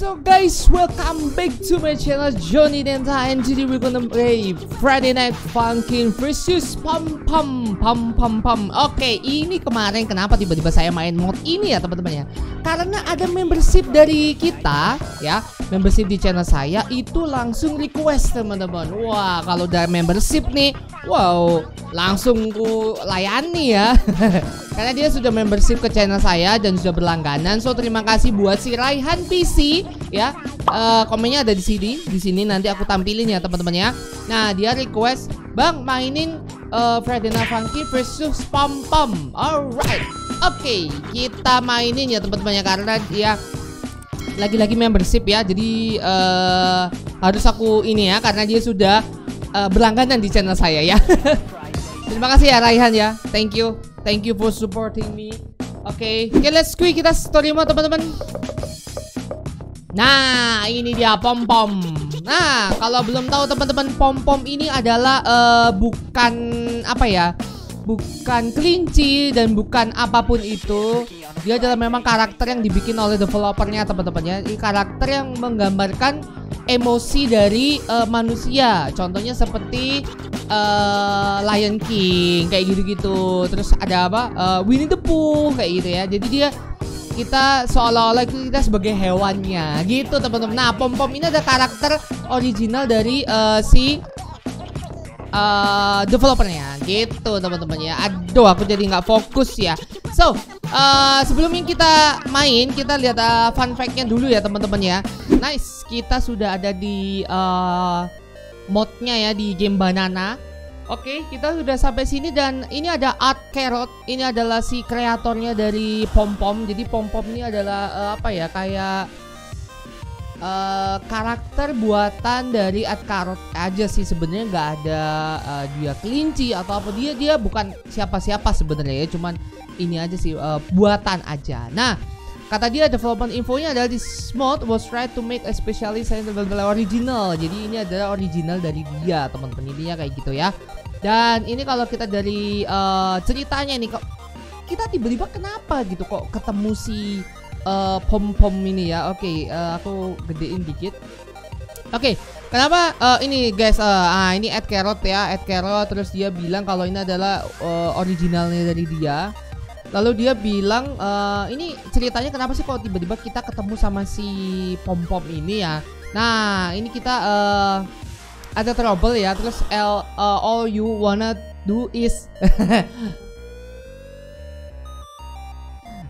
So guys, welcome back to my channel Johnny Denta and today we're gonna play Friday Night Funkin' versus Pam Pam Pam Pam Pam. Oke, ini kemarin kenapa tiba-tiba saya main mod ini ya teman-teman ya? Karena ada membership dari kita ya, membership di channel saya itu langsung request teman-teman. Wah, kalau udah membership nih, wow, langsung ku layani ya. Karena dia sudah membership ke channel saya dan sudah berlangganan. So terima kasih buat si Raihan PC ya. Uh, komennya ada di sini. Di sini nanti aku tampilin ya teman-teman ya. Nah, dia request, "Bang, mainin uh, Friday Night Funky versus Pom Pom." Alright. Oke, okay, kita mainin ya teman-teman ya karena dia lagi-lagi membership ya. Jadi uh, harus aku ini ya karena dia sudah uh, berlangganan di channel saya ya. Terima kasih ya Raihan ya. Thank you. Thank you for supporting me. Oke, okay. okay, let's quick kita story mode teman-teman. Nah, ini dia pom pom. Nah, kalau belum tahu teman-teman pom pom ini adalah uh, bukan apa ya? Bukan kelinci dan bukan apa pun itu. Dia adalah memang karakter yang dibikin oleh developernya teman-temannya. Ini karakter yang menggambarkan emosi dari uh, manusia. Contohnya seperti uh, Lion King kayak gitu-gitu. Terus ada apa? Uh, Winnie the Pooh kayak gitu ya. Jadi dia kita seolah-olah kita sebagai hewannya gitu teman-teman. Nah, Pom Pom ini ada karakter original dari uh, si uh, developernya gitu teman-teman ya. Aduh, aku jadi nggak fokus ya. So, uh, sebelum kita main, kita lihat uh, fun fact-nya dulu ya teman-teman ya. Nice, kita sudah ada di uh, modnya ya di game Banana. Oke, kita sudah sampai sini dan ini ada Art Carrot. Ini adalah si kreatornya dari Pom Pom. Jadi Pom Pom ini adalah uh, apa ya? Kayak uh, karakter buatan dari Art Carrot aja sih sebenarnya nggak ada uh, dia kelinci atau apa dia dia bukan siapa-siapa sebenarnya ya, cuman ini aja sih uh, buatan aja. Nah, Kata dia development infonya adalah this mod was tried to make especially original. Jadi ini adalah original dari dia teman-teman intinya kayak gitu ya. Dan ini kalau kita dari uh, ceritanya nih kok kita tiba-tiba kenapa gitu kok ketemu si uh, pom pom ini ya. Oke, okay, uh, aku gedein dikit. Oke, okay, kenapa uh, ini guys? Uh, ah ini Ed Carrot ya, Ed Carrot. Terus dia bilang kalau ini adalah uh, originalnya dari dia. Lalu dia bilang uh, ini ceritanya kenapa sih kalau tiba-tiba kita ketemu sama si pom pom ini ya? Nah ini kita uh, ada trouble ya. Terus L, uh, all you wanna do is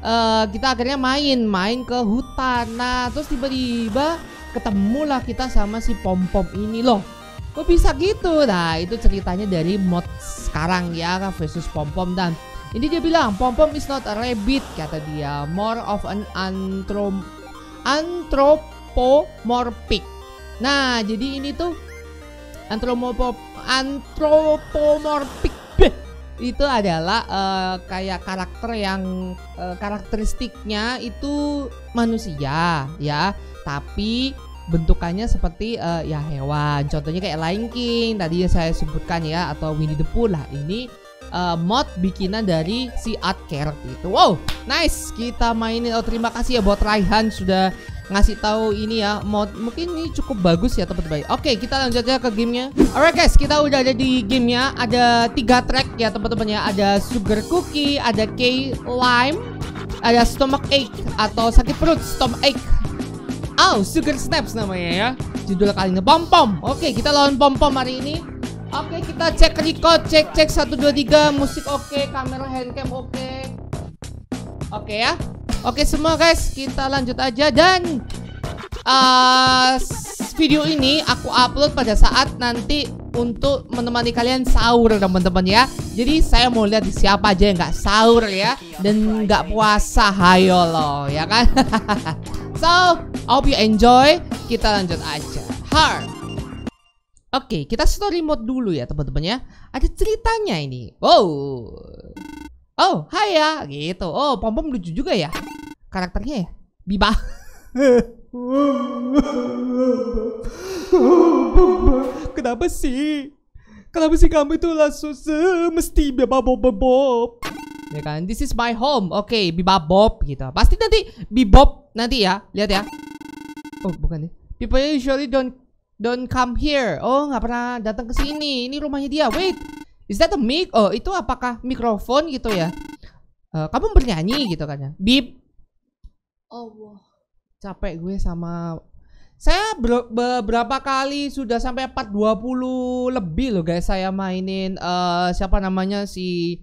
uh, kita akhirnya main main ke hutan. Nah terus tiba-tiba ketemulah kita sama si pom pom ini loh. Kok bisa gitu? Nah itu ceritanya dari mod sekarang ya versus pom pom dan ini dia bilang, pom-pom is not a rabbit, kata dia. More of an antrom anthropomorphic. Nah, jadi ini tuh anthropomorphic anthropomorphic itu adalah uh, kayak karakter yang uh, karakteristiknya itu manusia ya tapi bentukannya seperti uh, ya hewan contohnya kayak Lion King tadi saya sebutkan ya atau Winnie the Pooh lah ini uh, mod bikinan dari si Art itu. Wow, nice. Kita mainin. Oh, terima kasih ya buat Raihan sudah ngasih tahu ini ya mod mungkin ini cukup bagus ya teman-teman. Oke, kita lanjut aja ke gamenya. Alright guys, kita udah ada di gamenya. Ada tiga track ya teman-teman ya. Ada sugar cookie, ada K lime, ada stomach ache atau sakit perut stomach ache. Oh, sugar snaps namanya ya. Judul kali ini pom pom. Oke, kita lawan pom pom hari ini. Oke, kita cek record, cek cek 1 2 3, musik oke, kamera handcam oke. Oke ya. Oke semua guys, kita lanjut aja dan uh, video ini aku upload pada saat nanti untuk menemani kalian sahur teman-teman ya. Jadi saya mau lihat siapa aja yang nggak sahur ya dan nggak puasa, hayo loh ya kan. so, hope you enjoy. Kita lanjut aja. Hard. Oke, kita story mode dulu ya teman-teman ya. Ada ceritanya ini. Oh. Oh, hai ya, gitu. Oh, pom pom lucu juga ya. Karakternya ya. Biba. Kenapa sih? Kenapa sih kamu itu langsung semesti biba bob bob? Ya kan, this is my home. Oke, okay, biba bob gitu. Pasti nanti bibob nanti ya. Lihat ya. Oh, bukan nih. People usually don't don't come here. Oh, nggak pernah datang ke sini. Ini rumahnya dia. Wait. Is that a mic? Oh, itu apakah mikrofon gitu ya? Uh, kamu bernyanyi gitu kan ya? Bip. Oh, capek gue sama saya beberapa kali sudah sampai part 20 lebih loh guys saya mainin uh, siapa namanya si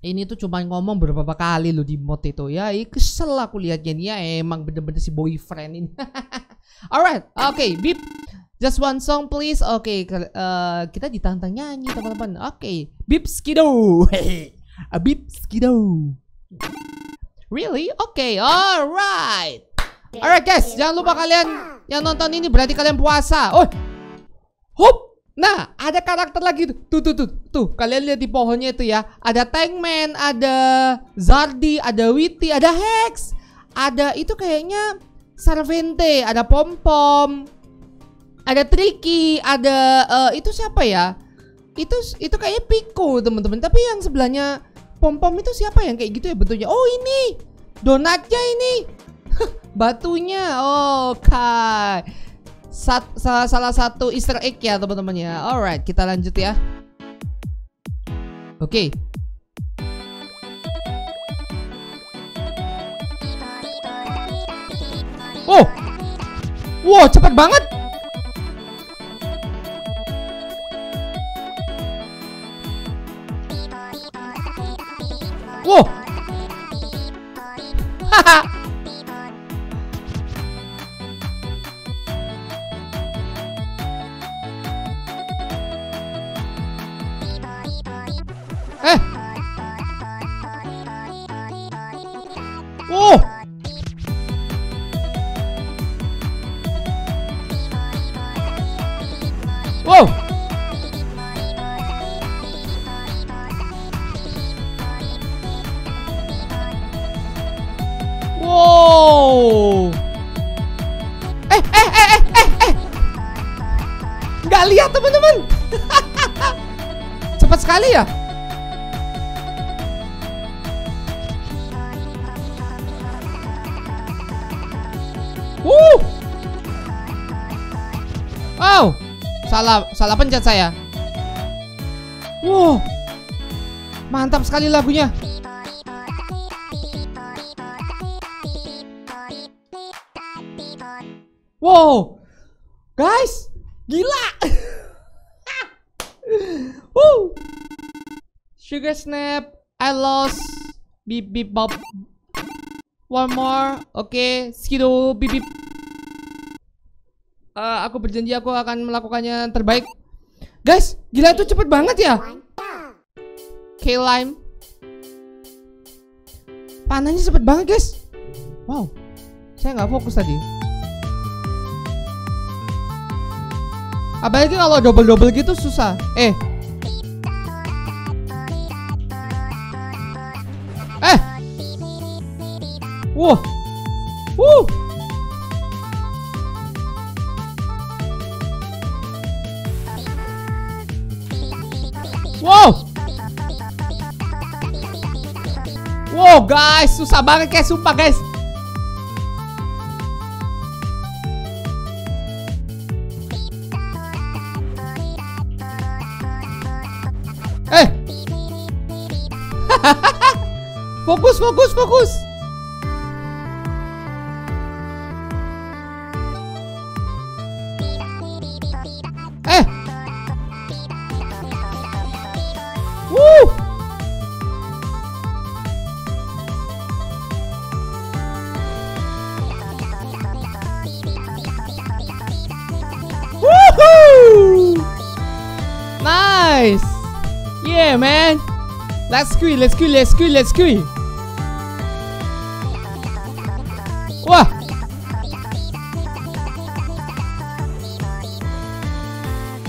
ini tuh cuma ngomong beberapa kali loh di mod itu ya kesel aku lihatnya dia emang bener-bener si boyfriend ini alright oke okay, beep just one song please oke okay, uh, kita ditantang nyanyi teman-teman oke okay. beep skido a beep skido really oke okay, alright alright guys jangan lupa kalian yang nonton ini berarti kalian puasa oh hop Nah, ada karakter lagi tuh. Tuh, tuh, tuh, tuh. Kalian lihat di pohonnya itu ya. Ada Tankman, ada Zardi, ada Witty, ada Hex. Ada itu kayaknya Sarvente, ada Pom Pom. Ada Tricky, ada uh, itu siapa ya? Itu itu kayaknya Pico, teman-teman. Tapi yang sebelahnya Pom Pom itu siapa yang kayak gitu ya bentuknya? Oh, ini. Donatnya ini. Batunya. Oh, Kai sat, salah, salah satu Easter egg ya teman-teman ya. Alright, kita lanjut ya. Oke. Okay. Oh, wow cepat banget. Salah salah pencet saya. Wow. Mantap sekali lagunya. Wow. Guys, gila. Woo. Sugar Snap, I lost. Beep beep bop. One more. Okay. Skido beep beep uh, aku berjanji aku akan melakukannya terbaik. Guys, gila itu cepet banget ya. K-Lime. Panahnya cepet banget guys. Wow, saya nggak fokus tadi. Apalagi kalau double-double gitu susah. Eh. Eh. Wow. Wuh. Wow. Wow guys, susah banget guys, sumpah guys. Fokus, fokus, fokus. Yeah, man. Let's go, let's go, let's go, let's go.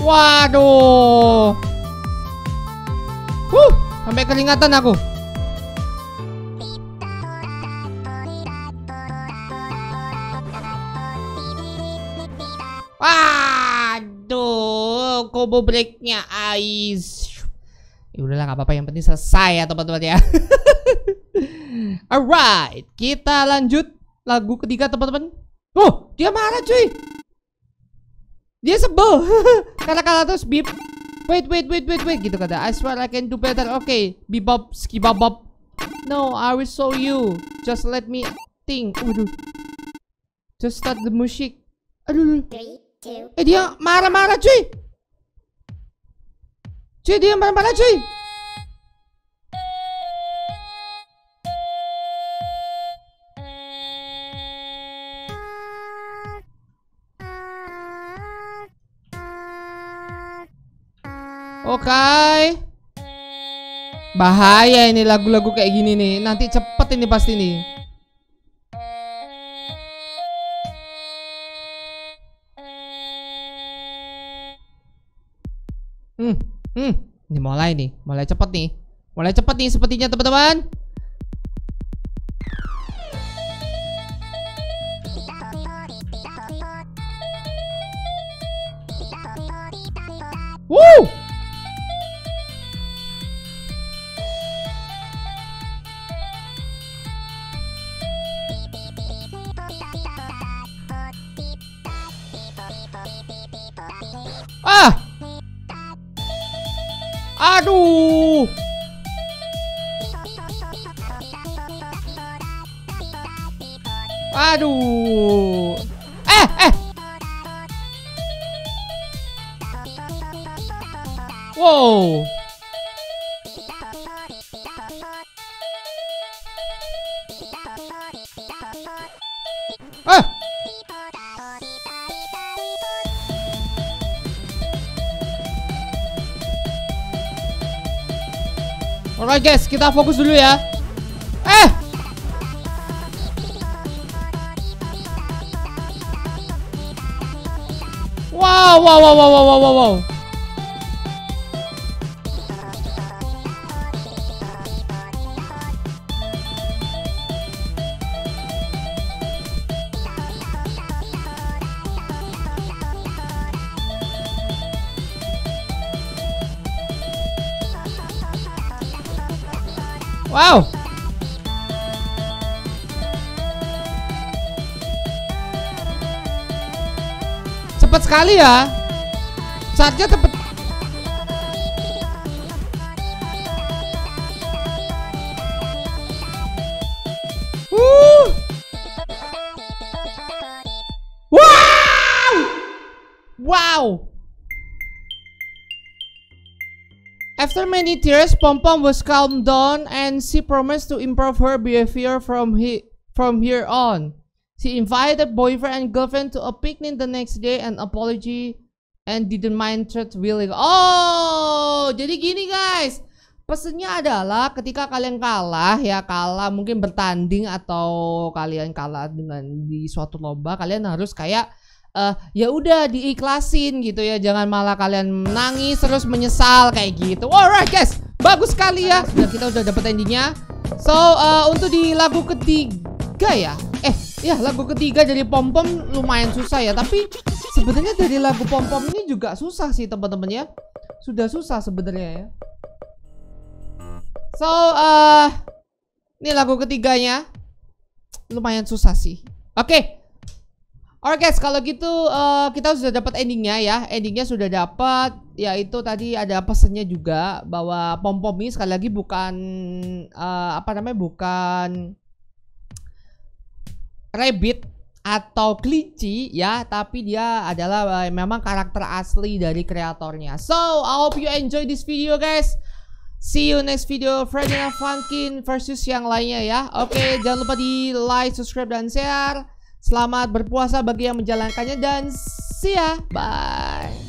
Waduh. Huh, sampai keringatan aku. Waduh, combo breaknya Ice ya udahlah nggak apa-apa yang penting selesai ya teman-teman ya alright kita lanjut lagu ketiga teman-teman Oh, dia marah cuy. Dia sebel. Karena kalah terus bip. Wait, wait, wait, wait, wait gitu kata. I swear I can do better. Oke, okay. bebop, skibabop. No, I will show you. Just let me think. Waduh. Just start the music. Aduh. Eh dia marah-marah cuy. Cuy dia marah-marah cuy. Oke. Okay. Bahaya ini lagu-lagu kayak gini nih. Nanti cepet ini pasti nih. Hmm, hmm. Ini mulai nih, mulai cepet nih. Mulai cepet nih sepertinya teman-teman. Woo! Aduh! Eh, eh! Wow! Alright guys, kita fokus dulu ya. Eh! Wow, wow, wow, wow, wow, wow, wow. Wow. Cepat sekali ya. Saatnya tepat. Uh. Wow! Wow! After many tears, Pom Pom was calmed down and she promised to improve her behavior from he from here on. She invited boyfriend and girlfriend to a picnic the next day and apology and didn't mind threat willing. Oh, jadi gini guys. Pesennya adalah ketika kalian kalah ya kalah mungkin bertanding atau kalian kalah dengan di suatu lomba kalian harus kayak uh, ya udah diiklasin gitu ya jangan malah kalian menangis terus menyesal kayak gitu. Alright guys. Bagus sekali ya. Sudah kita udah dapet endingnya. So uh, untuk di lagu ketiga ya. Eh ya lagu ketiga dari pom pom lumayan susah ya. Tapi sebenarnya dari lagu pom pom ini juga susah sih teman-teman ya. Sudah susah sebenarnya ya. So uh, ini lagu ketiganya. Lumayan susah sih. Oke okay. Alright guys, kalau gitu uh, kita sudah dapat endingnya ya. Endingnya sudah dapat, yaitu tadi ada pesannya juga bahwa pom pom ini sekali lagi bukan uh, apa namanya bukan rabbit atau kelinci ya, tapi dia adalah uh, memang karakter asli dari kreatornya. So, I hope you enjoy this video guys. See you next video Freddy Funkin versus yang lainnya ya. Oke, okay, jangan lupa di like, subscribe dan share. Selamat berpuasa bagi yang menjalankannya dan see ya. Bye.